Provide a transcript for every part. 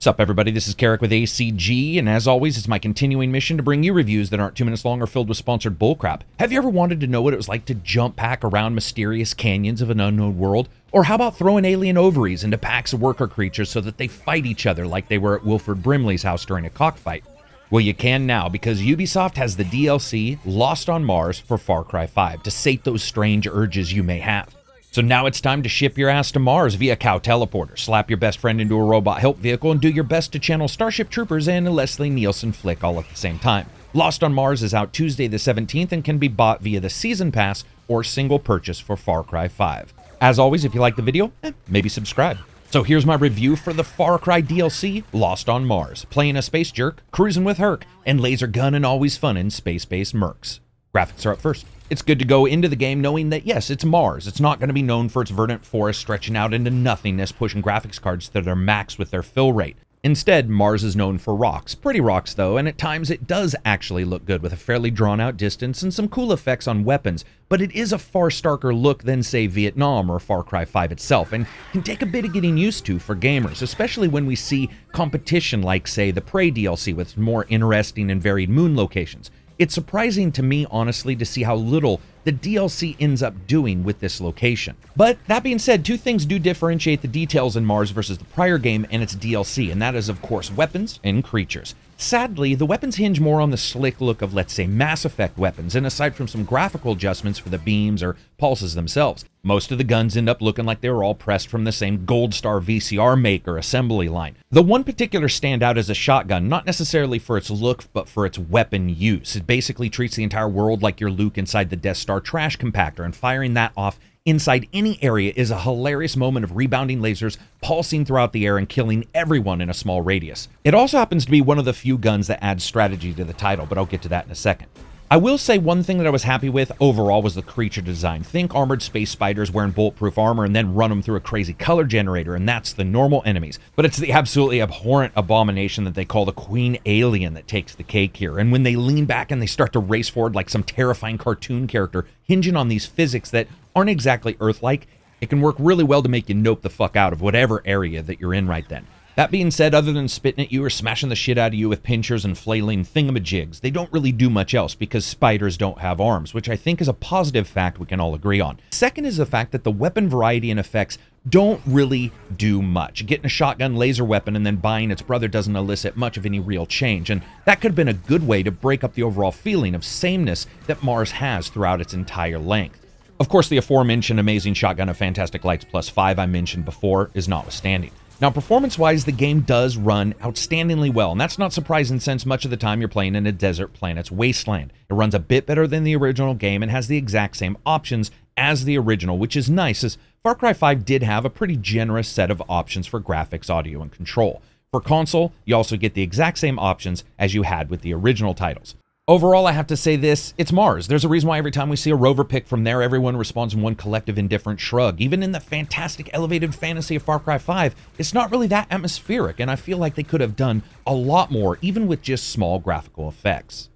What's up, everybody? This is Karak with ACG, and as always, it's my continuing mission to bring you reviews that aren't two minutes long or filled with sponsored bullcrap. Have you ever wanted to know what it was like to jump pack around mysterious canyons of an unknown world? Or how about throwing alien ovaries into packs of worker creatures so that they fight each other like they were at Wilford Brimley's house during a cockfight? Well, you can now because Ubisoft has the DLC Lost on Mars for Far Cry 5 to sate those strange urges you may have. So now it's time to ship your ass to Mars via Cow Teleporter, slap your best friend into a robot help vehicle, and do your best to channel Starship Troopers and Leslie Nielsen flick all at the same time. Lost on Mars is out Tuesday the 17th and can be bought via the Season Pass or single purchase for Far Cry 5. As always, if you like the video, eh, maybe subscribe. So here's my review for the Far Cry DLC, Lost on Mars, playing a space jerk, cruising with Herc, and laser gun and always fun in space-based mercs. Graphics are up first. It's good to go into the game knowing that, yes, it's Mars. It's not going to be known for its verdant forest stretching out into nothingness, pushing graphics cards to their max with their fill rate. Instead, Mars is known for rocks. Pretty rocks, though, and at times it does actually look good with a fairly drawn out distance and some cool effects on weapons, but it is a far starker look than, say, Vietnam or Far Cry 5 itself, and can take a bit of getting used to for gamers, especially when we see competition like, say, the Prey DLC with more interesting and varied moon locations. It's surprising to me, honestly, to see how little the DLC ends up doing with this location. But that being said, two things do differentiate the details in Mars versus the prior game and its DLC, and that is, of course, weapons and creatures. Sadly, the weapons hinge more on the slick look of, let's say, Mass Effect weapons, and aside from some graphical adjustments for the beams or pulses themselves, most of the guns end up looking like they were all pressed from the same Gold Star VCR maker assembly line. The one particular standout is a shotgun, not necessarily for its look, but for its weapon use. It basically treats the entire world like you're Luke inside the Death Star trash compactor, and firing that off inside any area is a hilarious moment of rebounding lasers pulsing throughout the air and killing everyone in a small radius. It also happens to be one of the few guns that adds strategy to the title, but I'll get to that in a second. I will say one thing that I was happy with overall was the creature design. Think armored space spiders wearing bulletproof armor and then run them through a crazy color generator, and that's the normal enemies. But it's the absolutely abhorrent abomination that they call the Queen Alien that takes the cake here. And when they lean back and they start to race forward like some terrifying cartoon character, hinging on these physics that aren't exactly Earth like, it can work really well to make you nope the fuck out of whatever area that you're in right then. That being said, other than spitting at you or smashing the shit out of you with pinchers and flailing thingamajigs, they don't really do much else because spiders don't have arms, which I think is a positive fact we can all agree on. Second is the fact that the weapon variety and effects don't really do much. Getting a shotgun laser weapon and then buying its brother doesn't elicit much of any real change, and that could have been a good way to break up the overall feeling of sameness that Mars has throughout its entire length. Of course, the aforementioned amazing shotgun of Fantastic Lights Plus 5 I mentioned before is notwithstanding. Now, performance-wise, the game does run outstandingly well, and that's not surprising since much of the time you're playing in a desert planet's wasteland. It runs a bit better than the original game and has the exact same options as the original, which is nice as Far Cry 5 did have a pretty generous set of options for graphics, audio, and control. For console, you also get the exact same options as you had with the original titles. Overall, I have to say this it's Mars. There's a reason why every time we see a rover pick from there, everyone responds in one collective indifferent shrug. Even in the fantastic elevated fantasy of Far Cry 5, it's not really that atmospheric, and I feel like they could have done a lot more, even with just small graphical effects.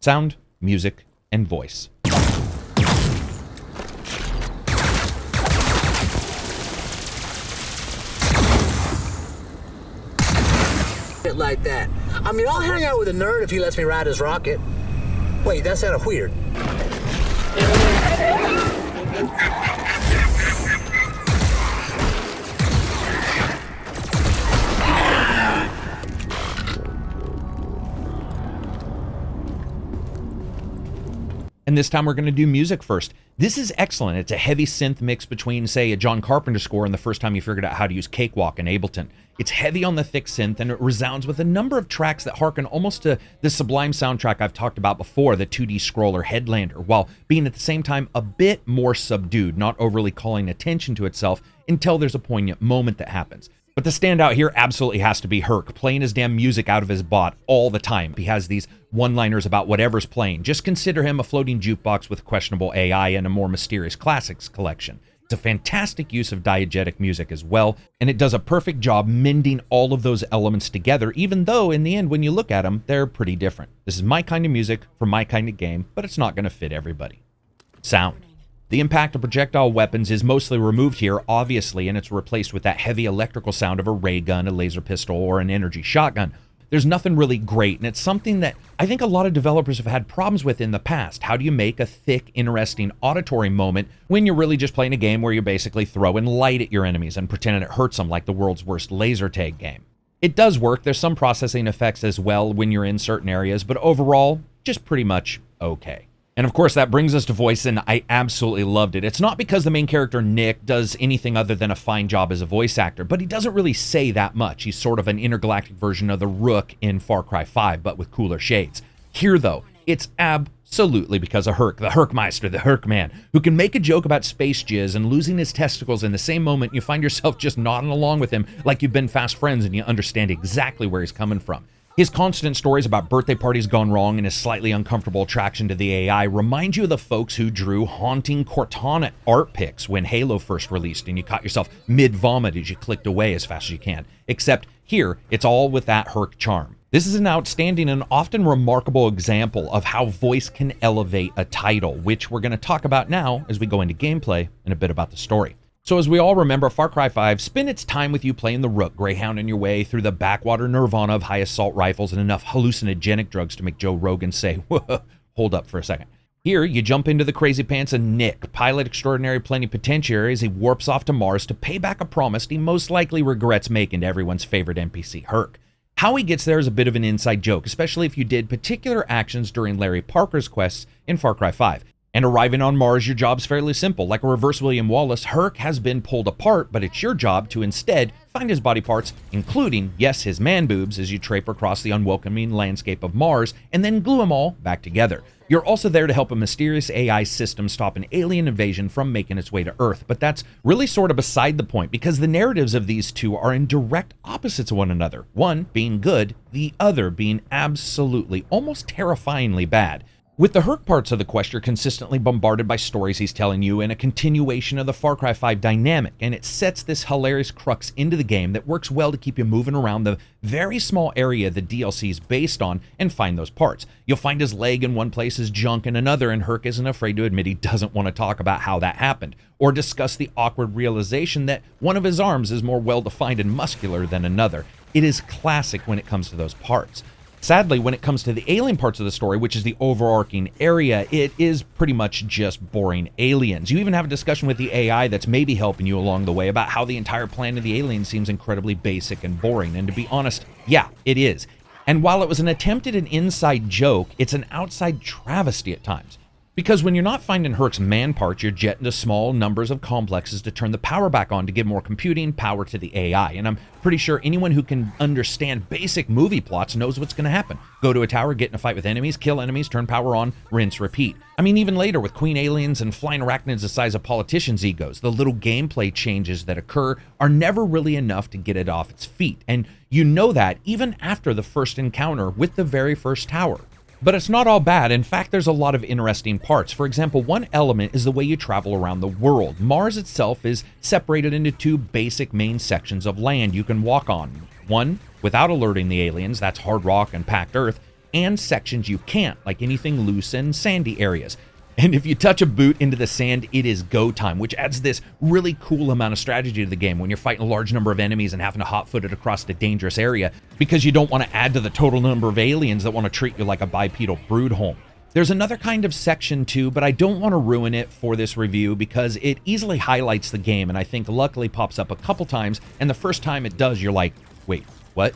Sound, music, and voice. Like that. I mean, I'll hang out with a nerd if he lets me ride his rocket. Wait, that sounded weird. And this time we're going to do music first. This is excellent. It's a heavy synth mix between, say, a John Carpenter score and the first time you figured out how to use Cakewalk in Ableton. It's heavy on the thick synth and it resounds with a number of tracks that harken almost to the sublime soundtrack I've talked about before, the 2D scroller Headlander, while being at the same time a bit more subdued, not overly calling attention to itself until there's a poignant moment that happens. But the standout here absolutely has to be Herc, playing his damn music out of his bot all the time. He has these one liners about whatever's playing. Just consider him a floating jukebox with questionable AI and a more mysterious classics collection. It's a fantastic use of diegetic music as well, and it does a perfect job mending all of those elements together, even though in the end, when you look at them, they're pretty different. This is my kind of music for my kind of game, but it's not going to fit everybody. Sound. The impact of projectile weapons is mostly removed here, obviously, and it's replaced with that heavy electrical sound of a ray gun, a laser pistol, or an energy shotgun. There's nothing really great, and it's something that I think a lot of developers have had problems with in the past. How do you make a thick, interesting auditory moment when you're really just playing a game where you're basically throwing light at your enemies and pretending it hurts them like the world's worst laser tag game? It does work. There's some processing effects as well when you're in certain areas, but overall, just pretty much okay. And of course, that brings us to voice, and I absolutely loved it. It's not because the main character, Nick, does anything other than a fine job as a voice actor, but he doesn't really say that much. He's sort of an intergalactic version of the Rook in Far Cry 5, but with cooler shades. Here, though, it's absolutely because of Herc, the Hercmeister, the Herc man, who can make a joke about space jizz and losing his testicles in the same moment you find yourself just nodding along with him like you've been fast friends and you understand exactly where he's coming from. His constant stories about birthday parties gone wrong and his slightly uncomfortable attraction to the AI remind you of the folks who drew haunting Cortana art pics when Halo first released and you caught yourself mid vomit as you clicked away as fast as you can. Except here, it's all with that Herc charm. This is an outstanding and often remarkable example of how voice can elevate a title, which we're going to talk about now as we go into gameplay and a bit about the story. So, as we all remember, Far Cry 5 spent its time with you playing the Rook, Greyhound your way through the backwater nirvana of high assault rifles and enough hallucinogenic drugs to make Joe Rogan say, hold up for a second. Here, you jump into the crazy pants of Nick, pilot extraordinary plenipotentiary, as he warps off to Mars to pay back a promise he most likely regrets making to everyone's favorite NPC, Herc. How he gets there is a bit of an inside joke, especially if you did particular actions during Larry Parker's quests in Far Cry 5. And arriving on Mars, your job's fairly simple. Like a reverse William Wallace, Herc has been pulled apart, but it's your job to instead find his body parts, including, yes, his man boobs, as you trape across the unwelcoming landscape of Mars, and then glue them all back together. You're also there to help a mysterious AI system stop an alien invasion from making its way to Earth, but that's really sort of beside the point because the narratives of these two are in direct opposites of one another. One being good, the other being absolutely, almost terrifyingly bad. With the Herc parts of the quest, you're consistently bombarded by stories he's telling you and a continuation of the Far Cry 5 dynamic, and it sets this hilarious crux into the game that works well to keep you moving around the very small area the DLC is based on and find those parts. You'll find his leg in one place, his junk in another, and Herc isn't afraid to admit he doesn't want to talk about how that happened, or discuss the awkward realization that one of his arms is more well defined and muscular than another. It is classic when it comes to those parts. Sadly, when it comes to the alien parts of the story, which is the overarching area, it is pretty much just boring aliens. You even have a discussion with the AI that's maybe helping you along the way about how the entire plan of the aliens seems incredibly basic and boring. And to be honest, yeah, it is. And while it was an attempt at an inside joke, it's an outside travesty at times. Because when you're not finding Herc's man parts, you're jetting to small numbers of complexes to turn the power back on to give more computing power to the AI. And I'm pretty sure anyone who can understand basic movie plots knows what's going to happen. Go to a tower, get in a fight with enemies, kill enemies, turn power on, rinse, repeat. I mean, even later with queen aliens and flying arachnids the size of politicians' egos, the little gameplay changes that occur are never really enough to get it off its feet. And you know that even after the first encounter with the very first tower. But it's not all bad. In fact, there's a lot of interesting parts. For example, one element is the way you travel around the world. Mars itself is separated into two basic main sections of land you can walk on. One, without alerting the aliens, that's hard rock and packed earth, and sections you can't, like anything loose and sandy areas. And if you touch a boot into the sand, it is go time, which adds this really cool amount of strategy to the game when you're fighting a large number of enemies and having to hot foot it across a dangerous area because you don't want to add to the total number of aliens that want to treat you like a bipedal brood home. There's another kind of section too, but I don't want to ruin it for this review because it easily highlights the game and I think luckily pops up a couple times. And the first time it does, you're like, wait, what?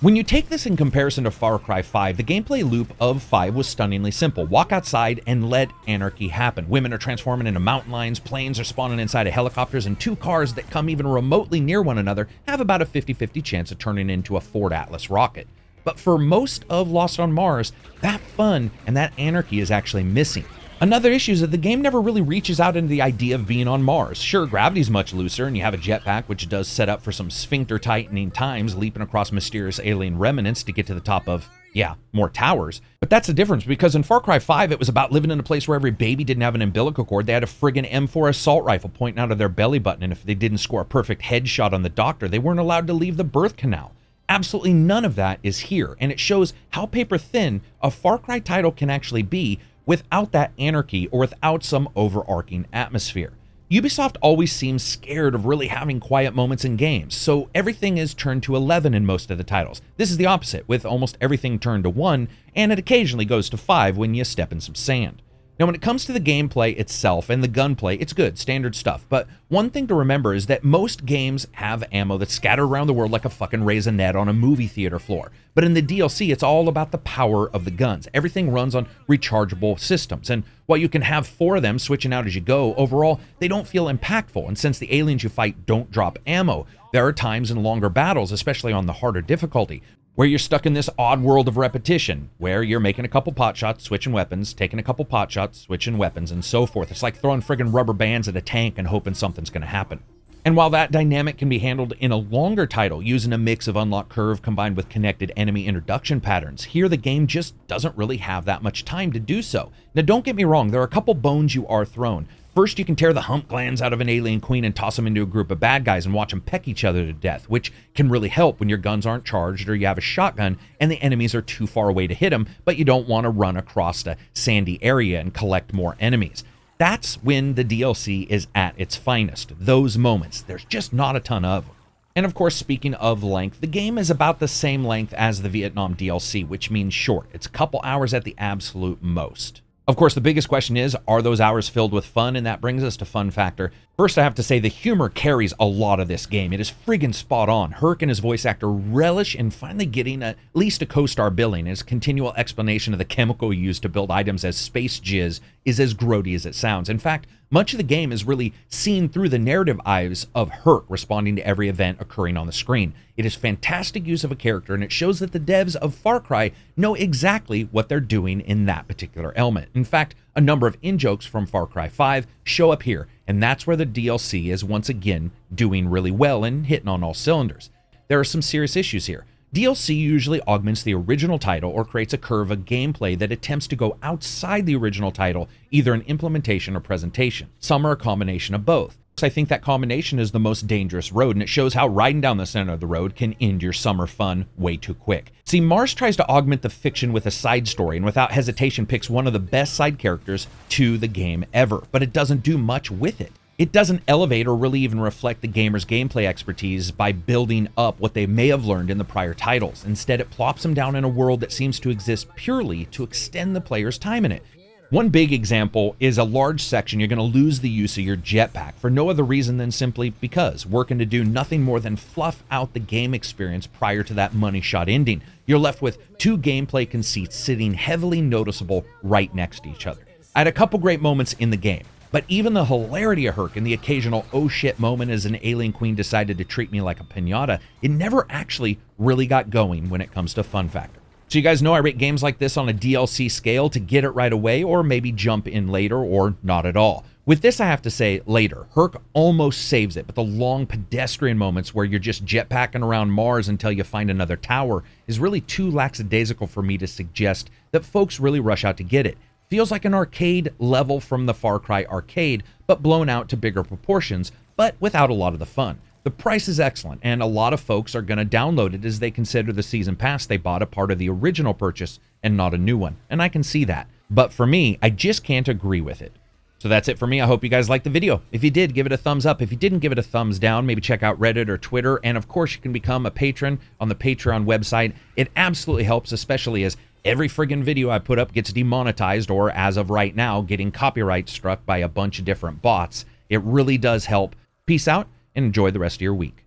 When you take this in comparison to Far Cry 5, the gameplay loop of 5 was stunningly simple. Walk outside and let anarchy happen. Women are transforming into mountain lions, planes are spawning inside of helicopters, and two cars that come even remotely near one another have about a 50-50 chance of turning into a Ford Atlas rocket. But for most of Lost on Mars, that fun and that anarchy is actually missing. Another issue is that the game never really reaches out into the idea of being on Mars. Sure, gravity's much looser, and you have a jetpack, which does set up for some sphincter tightening times, leaping across mysterious alien remnants to get to the top of, yeah, more towers. But that's the difference, because in Far Cry 5, it was about living in a place where every baby didn't have an umbilical cord. They had a friggin' M4 assault rifle pointing out of their belly button, and if they didn't score a perfect headshot on the doctor, they weren't allowed to leave the birth canal. Absolutely none of that is here, and it shows how paper thin a Far Cry title can actually be without that anarchy or without some overarching atmosphere. Ubisoft always seems scared of really having quiet moments in games, so everything is turned to 11 in most of the titles. This is the opposite, with almost everything turned to 1, and it occasionally goes to 5 when you step in some sand. Now, when it comes to the gameplay itself and the gunplay, it's good, standard stuff. But one thing to remember is that most games have ammo that's scattered around the world like a fucking raisinette on a movie theater floor. But in the DLC, it's all about the power of the guns. Everything runs on rechargeable systems. And while you can have four of them switching out as you go, overall, they don't feel impactful. And since the aliens you fight don't drop ammo, there are times in longer battles, especially on the harder difficulty, where you're stuck in this odd world of repetition, where you're making a couple pot shots, switching weapons, taking a couple pot shots, switching weapons, and so forth. It's like throwing friggin' rubber bands at a tank and hoping something's going to happen. And while that dynamic can be handled in a longer title using a mix of unlock curve combined with connected enemy introduction patterns, here the game just doesn't really have that much time to do so. Now, don't get me wrong, there are a couple bones you are thrown. First, you can tear the hump glands out of an alien queen and toss them into a group of bad guys and watch them peck each other to death, which can really help when your guns aren't charged or you have a shotgun and the enemies are too far away to hit them, but you don't want to run across a sandy area and collect more enemies. That's when the DLC is at its finest. Those moments. There's just not a ton of. And of course, speaking of length, the game is about the same length as the Vietnam DLC, which means short. It's a couple hours at the absolute most. Of course, the biggest question is are those hours filled with fun? And that brings us to fun factor. First, I have to say the humor carries a lot of this game. It is friggin' spot on. Herc and his voice actor relish in finally getting at least a co star billing. His continual explanation of the chemical used to build items as space jizz is as grody as it sounds. In fact, much of the game is really seen through the narrative eyes of Herc responding to every event occurring on the screen. It is fantastic use of a character, and it shows that the devs of Far Cry know exactly what they're doing in that particular element. In fact, a number of in jokes from Far Cry 5 show up here, and that's where the DLC is once again doing really well and hitting on all cylinders. There are some serious issues here. DLC usually augments the original title or creates a curve of gameplay that attempts to go outside the original title, either in implementation or presentation. Some are a combination of both. I think that combination is the most dangerous road, and it shows how riding down the center of the road can end your summer fun way too quick. See, Mars tries to augment the fiction with a side story, and without hesitation picks one of the best side characters to the game ever, but it doesn't do much with it. It doesn't elevate or really even reflect the gamer's gameplay expertise by building up what they may have learned in the prior titles. Instead, it plops them down in a world that seems to exist purely to extend the player's time in it. One big example is a large section you're going to lose the use of your jetpack for no other reason than simply because, working to do nothing more than fluff out the game experience prior to that money shot ending. You're left with two gameplay conceits sitting heavily noticeable right next to each other. I had a couple great moments in the game. But even the hilarity of Herc and the occasional oh shit moment as an alien queen decided to treat me like a pinata, it never actually really got going when it comes to fun factor. So you guys know I rate games like this on a DLC scale to get it right away or maybe jump in later or not at all. With this, I have to say later, Herc almost saves it, but the long pedestrian moments where you're just jetpacking around Mars until you find another tower is really too lackadaisical for me to suggest that folks really rush out to get it. Feels like an arcade level from the Far Cry arcade, but blown out to bigger proportions, but without a lot of the fun. The price is excellent, and a lot of folks are going to download it as they consider the season pass they bought a part of the original purchase and not a new one. And I can see that. But for me, I just can't agree with it. So that's it for me. I hope you guys liked the video. If you did, give it a thumbs up. If you didn't, give it a thumbs down. Maybe check out Reddit or Twitter. And of course, you can become a patron on the Patreon website. It absolutely helps, especially as every friggin' video I put up gets demonetized or, as of right now, getting copyright struck by a bunch of different bots. It really does help. Peace out and enjoy the rest of your week.